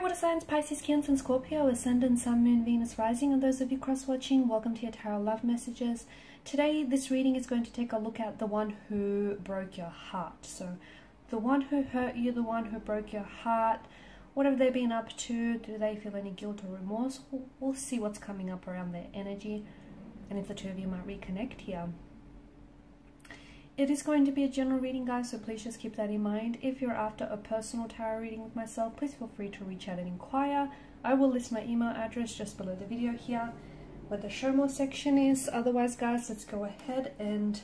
water signs, Pisces, Cancer, and Scorpio, Ascendant, Sun, Moon, Venus, Rising, and those of you cross-watching, welcome to your Tarot Love Messages. Today, this reading is going to take a look at the one who broke your heart. So, the one who hurt you, the one who broke your heart, what have they been up to? Do they feel any guilt or remorse? We'll, we'll see what's coming up around their energy, and if the two of you might reconnect here. It is going to be a general reading, guys, so please just keep that in mind. If you're after a personal tarot reading with myself, please feel free to reach out and inquire. I will list my email address just below the video here, where the show more section is. Otherwise, guys, let's go ahead and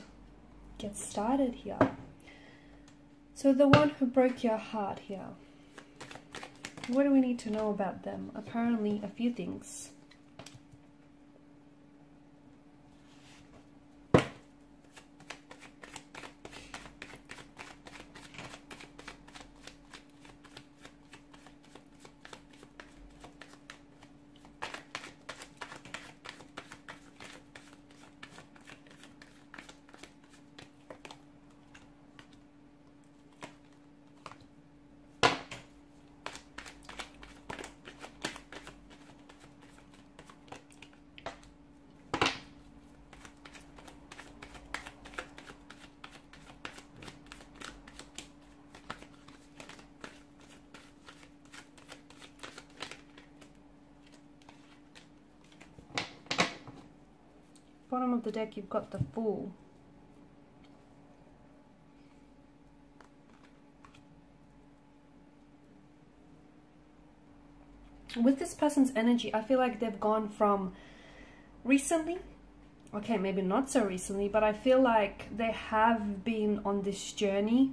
get started here. So the one who broke your heart here. What do we need to know about them? Apparently, a few things. Bottom of the deck you've got the Fool. With this person's energy, I feel like they've gone from recently, okay, maybe not so recently, but I feel like they have been on this journey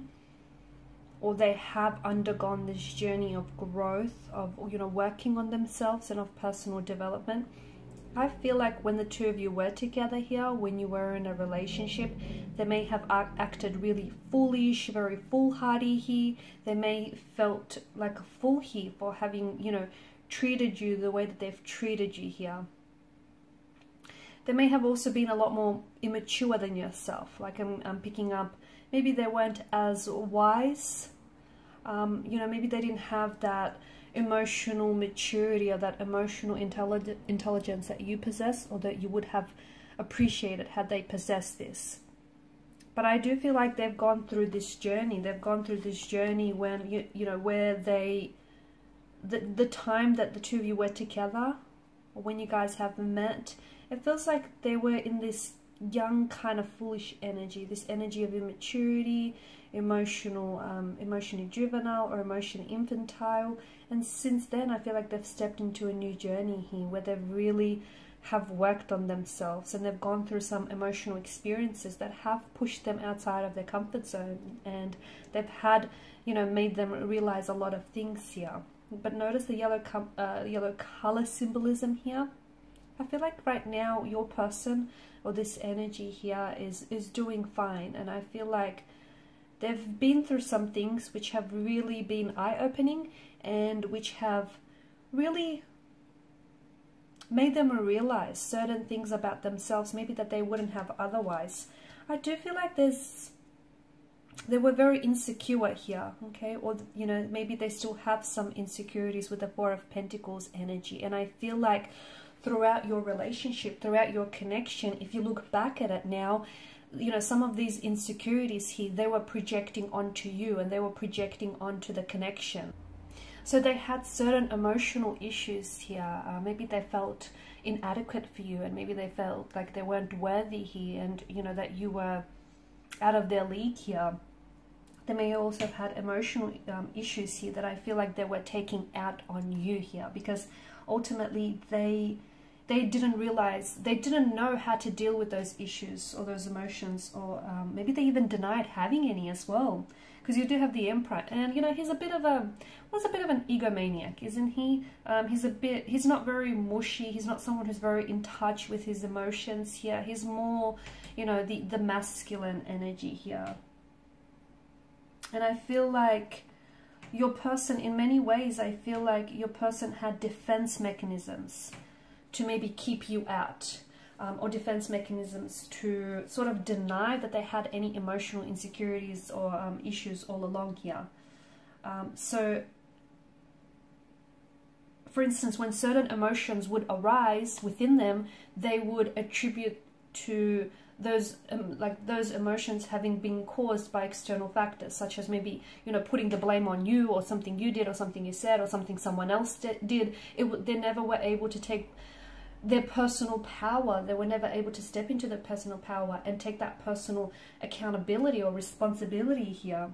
or they have undergone this journey of growth, of, you know, working on themselves and of personal development I feel like when the two of you were together here, when you were in a relationship, they may have acted really foolish, very foolhardy here. They may felt like a fool here for having, you know, treated you the way that they've treated you here. They may have also been a lot more immature than yourself. Like I'm, I'm picking up, maybe they weren't as wise. Um, you know, maybe they didn't have that emotional maturity or that emotional intelli intelligence that you possess or that you would have appreciated had they possessed this. But I do feel like they've gone through this journey. They've gone through this journey when, you, you know, where they, the, the time that the two of you were together, or when you guys have met, it feels like they were in this young kind of foolish energy, this energy of immaturity, emotional, um, emotionally juvenile or emotionally infantile. And since then, I feel like they've stepped into a new journey here where they've really have worked on themselves and they've gone through some emotional experiences that have pushed them outside of their comfort zone and they've had, you know, made them realize a lot of things here. But notice the yellow, uh, yellow color symbolism here. I feel like right now your person or this energy here is is doing fine and I feel like They've been through some things which have really been eye-opening and which have really made them realize certain things about themselves, maybe that they wouldn't have otherwise. I do feel like there's they were very insecure here, okay? Or, you know, maybe they still have some insecurities with the Four of Pentacles energy. And I feel like throughout your relationship, throughout your connection, if you look back at it now, you know, some of these insecurities here, they were projecting onto you and they were projecting onto the connection. So they had certain emotional issues here. Uh, maybe they felt inadequate for you and maybe they felt like they weren't worthy here and, you know, that you were out of their league here. They may also have had emotional um, issues here that I feel like they were taking out on you here because ultimately they they didn't realize, they didn't know how to deal with those issues or those emotions, or um, maybe they even denied having any as well. Because you do have the Emperor, and you know he's a bit of a, was a bit of an egomaniac, isn't he? Um, he's a bit, he's not very mushy. He's not someone who's very in touch with his emotions here. He's more, you know, the the masculine energy here. And I feel like your person, in many ways, I feel like your person had defense mechanisms to maybe keep you out um, or defense mechanisms to sort of deny that they had any emotional insecurities or um, issues all along here. Um, so for instance, when certain emotions would arise within them, they would attribute to those um, like those emotions having been caused by external factors such as maybe you know putting the blame on you or something you did or something you said or something someone else did it they never were able to take their personal power they were never able to step into their personal power and take that personal accountability or responsibility here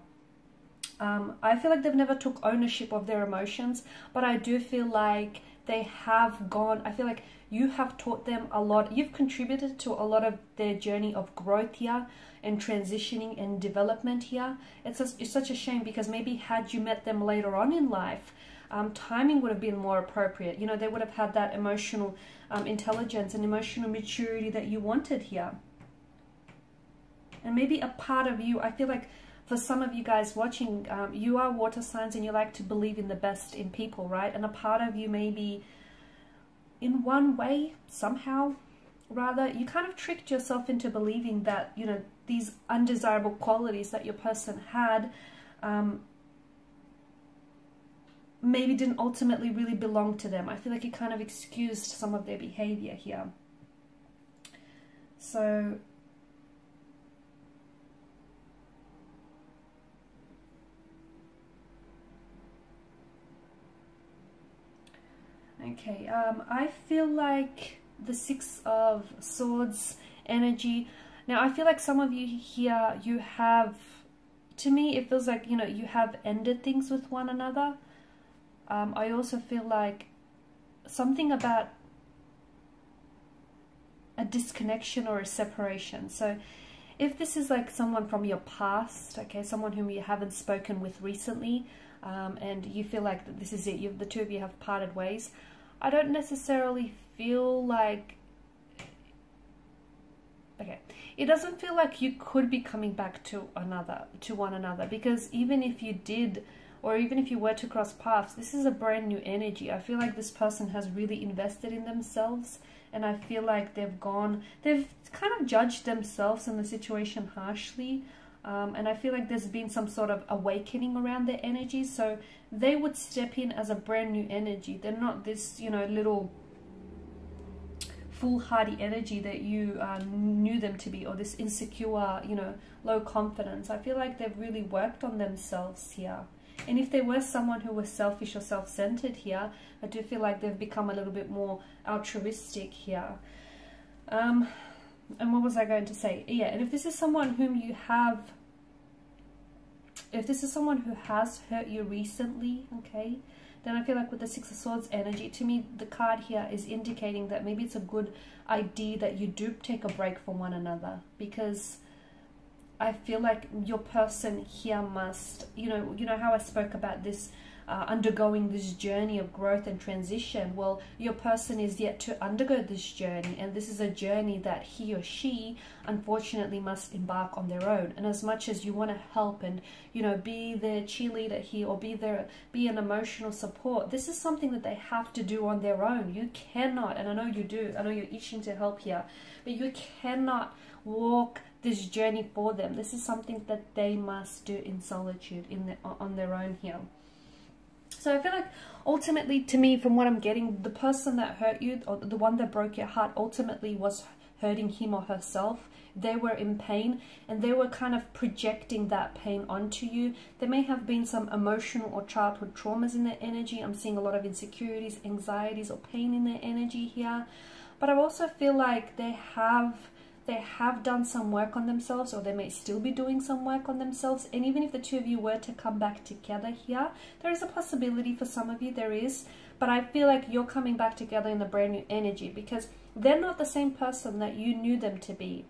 um, I feel like they've never took ownership of their emotions but I do feel like they have gone I feel like you have taught them a lot. You've contributed to a lot of their journey of growth here and transitioning and development here. It's, a, it's such a shame because maybe had you met them later on in life, um, timing would have been more appropriate. You know, they would have had that emotional um, intelligence and emotional maturity that you wanted here. And maybe a part of you, I feel like for some of you guys watching, um, you are water signs and you like to believe in the best in people, right? And a part of you maybe in one way, somehow, rather, you kind of tricked yourself into believing that, you know, these undesirable qualities that your person had um, maybe didn't ultimately really belong to them. I feel like it kind of excused some of their behavior here. So Okay, um, I feel like the Six of Swords energy. Now, I feel like some of you here, you have, to me, it feels like, you know, you have ended things with one another. Um, I also feel like something about a disconnection or a separation. So if this is like someone from your past, okay, someone whom you haven't spoken with recently, um, and you feel like this is it, you, the two of you have parted ways, I don't necessarily feel like okay it doesn't feel like you could be coming back to another to one another because even if you did or even if you were to cross paths this is a brand new energy i feel like this person has really invested in themselves and i feel like they've gone they've kind of judged themselves and the situation harshly um, and I feel like there's been some sort of awakening around their energy. So they would step in as a brand new energy. They're not this, you know, little foolhardy energy that you uh, knew them to be or this insecure, you know, low confidence. I feel like they've really worked on themselves here. And if there was someone who was selfish or self-centered here, I do feel like they've become a little bit more altruistic here. Um, and what was I going to say? Yeah, and if this is someone whom you have, if this is someone who has hurt you recently, okay, then I feel like with the Six of Swords energy, to me, the card here is indicating that maybe it's a good idea that you do take a break from one another because I feel like your person here must, you know, you know how I spoke about this uh, undergoing this journey of growth and transition, well, your person is yet to undergo this journey, and this is a journey that he or she unfortunately must embark on their own. And as much as you want to help and you know be their cheerleader here or be their be an emotional support, this is something that they have to do on their own. You cannot, and I know you do. I know you're itching to help here, but you cannot walk this journey for them. This is something that they must do in solitude, in the, on their own here. So I feel like ultimately, to me, from what I'm getting, the person that hurt you, or the one that broke your heart, ultimately was hurting him or herself. They were in pain and they were kind of projecting that pain onto you. There may have been some emotional or childhood traumas in their energy. I'm seeing a lot of insecurities, anxieties, or pain in their energy here. But I also feel like they have they have done some work on themselves or they may still be doing some work on themselves and even if the two of you were to come back together here there is a possibility for some of you there is but I feel like you're coming back together in a brand new energy because they're not the same person that you knew them to be.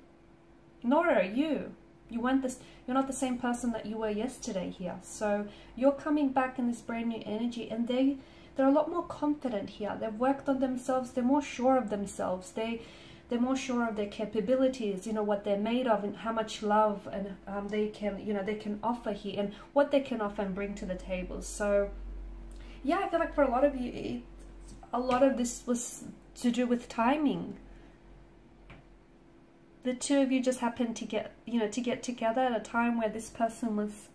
Nor are you you weren't this you're not the same person that you were yesterday here. So you're coming back in this brand new energy and they they're a lot more confident here. They've worked on themselves they're more sure of themselves. They they're more sure of their capabilities, you know, what they're made of and how much love and um, they can, you know, they can offer here and what they can offer and bring to the table. So, yeah, I feel like for a lot of you, it, a lot of this was to do with timing. The two of you just happened to get, you know, to get together at a time where this person was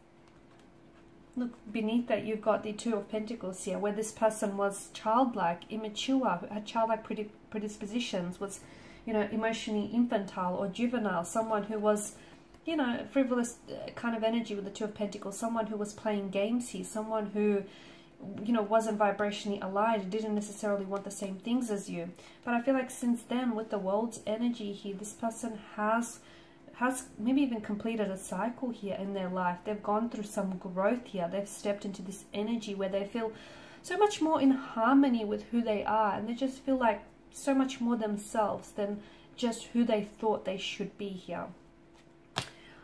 look beneath that you've got the two of pentacles here where this person was childlike immature had childlike predispositions was you know emotionally infantile or juvenile someone who was you know frivolous uh, kind of energy with the two of pentacles someone who was playing games here someone who you know wasn't vibrationally aligned didn't necessarily want the same things as you but i feel like since then with the world's energy here this person has has maybe even completed a cycle here in their life. They've gone through some growth here. They've stepped into this energy where they feel so much more in harmony with who they are and they just feel like so much more themselves than just who they thought they should be here.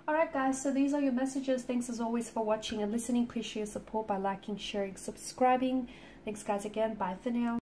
Alright guys, so these are your messages. Thanks as always for watching and listening. Please your support by liking, sharing, subscribing. Thanks guys again. Bye for now.